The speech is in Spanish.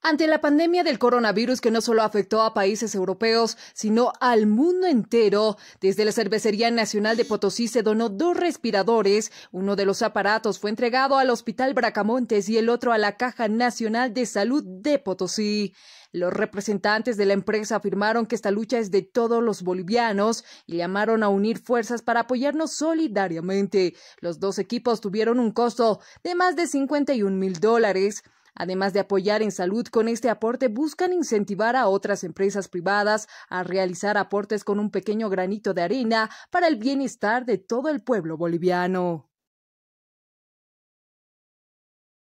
Ante la pandemia del coronavirus que no solo afectó a países europeos, sino al mundo entero, desde la Cervecería Nacional de Potosí se donó dos respiradores. Uno de los aparatos fue entregado al Hospital Bracamontes y el otro a la Caja Nacional de Salud de Potosí. Los representantes de la empresa afirmaron que esta lucha es de todos los bolivianos y llamaron a unir fuerzas para apoyarnos solidariamente. Los dos equipos tuvieron un costo de más de 51 mil dólares. Además de apoyar en salud con este aporte, buscan incentivar a otras empresas privadas a realizar aportes con un pequeño granito de arena para el bienestar de todo el pueblo boliviano.